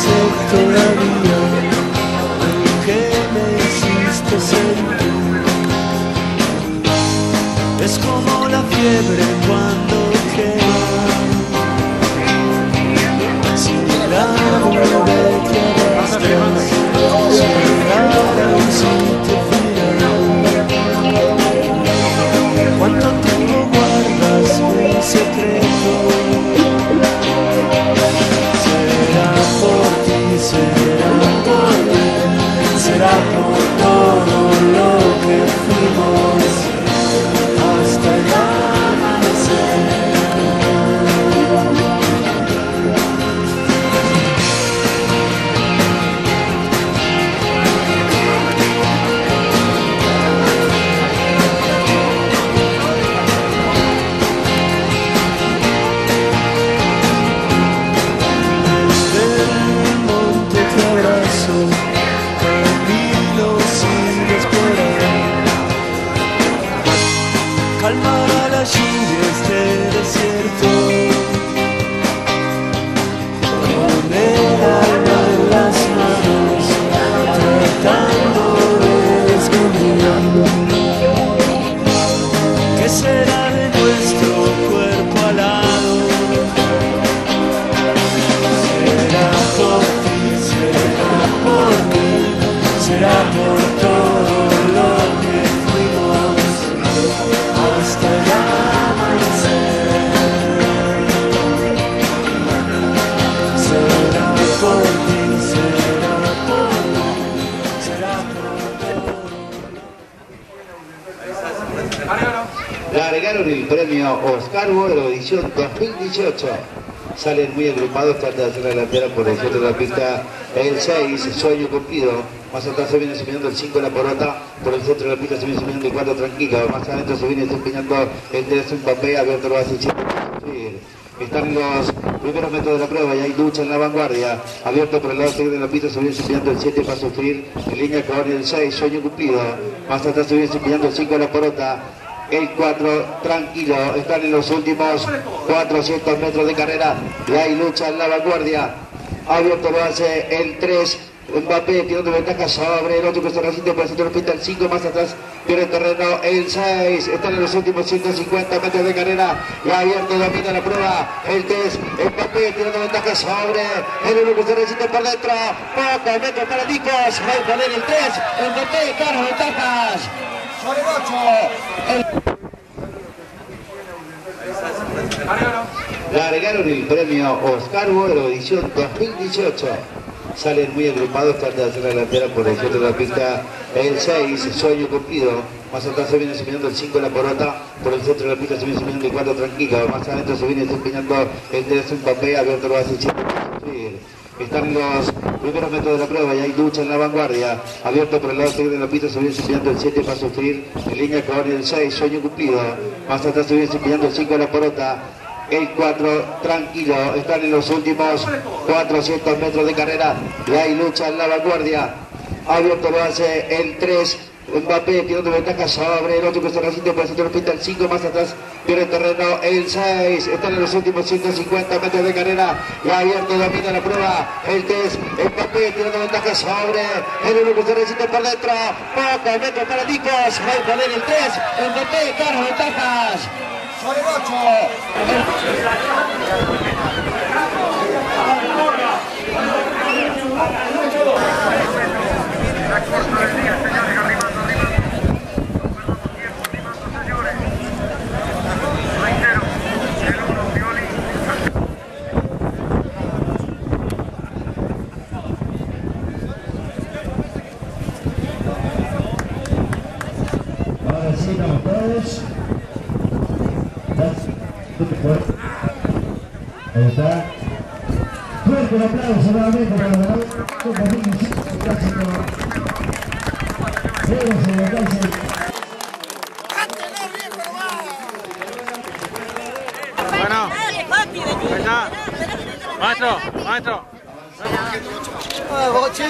ser todavía lo que me hiciste sentir. Es como la fiebre 心也。Largaron el premio Oscar Bueno edición 2018. Salen muy agrupados, trata de hacer la delantera por el centro de la pista el 6, Sueño Cumplido. Más atrás se viene subiendo el 5 La Porota, por el centro de la pista se viene subiendo el 4 Tranquilo. Más adentro se viene desempeñando el 3 Mbappé, abierto lo hace 7 Están los primeros metros de la prueba y hay lucha en la vanguardia. Abierto por el lado de la pista se viene desempeñando el 7 para sufrir. En línea con el 6, Sueño Cumplido. Más atrás se viene desempeñando el 5 La Porota el 4 tranquilo, están en los últimos 400 metros de carrera y hay lucha en la vanguardia. Abierto lo hace el 3, Mbappé tirando ventaja sobre el 8 que está reciente por el centro pista, el 5 más atrás pierde terreno, el 6, están en los últimos 150 metros de carrera y abierto domina la prueba, el 3, Mbappé tirando ventaja sobre el 1 que está reciente por dentro, pocos metros para Nicos, va a poner el 3, Mbappé, claro, ventajas sobre el 8, Largaron el premio Oscar Bueno edición 2018. Salen muy agrupados, trata de hacer la delantera por el centro de la pista el 6, Sueño Cumplido. Más atrás se viene subiendo el 5 La Porota, por el centro de la pista se viene subiendo el 4 Tranquilo. Más adentro se viene desempeñando el 3 Mbappé, abierto lo hace 7 Están en los primeros metros de la prueba y hay lucha en la vanguardia. Abierto por el lado izquierdo de la pista se viene desempeñando el 7 para sufrir. En línea con el 6, Sueño Cumplido. Más atrás se viene desempeñando el 5 La Porota el 4 tranquilo, están en los últimos 400 metros de carrera y hay lucha en la vanguardia. Abierto lo hace el 3, Mbappé tirando ventaja sobre el 8 que está reciente por el centro la pista, el 5 más atrás pierde terreno, el 6, están en los últimos 150 metros de carrera y abierto domina la prueba, el 3, Mbappé tirando ventaja sobre el 1 que está reciente por dentro, pocos metros para Nicos, va a poner el 3, Mbappé, claro, ventajas sobre el 8. Ahí está. Fuerte el aplauso nuevamente para los ganadores. Clásico. Juegos en la calle. Bueno, está. Maestro, maestro. Será por ti,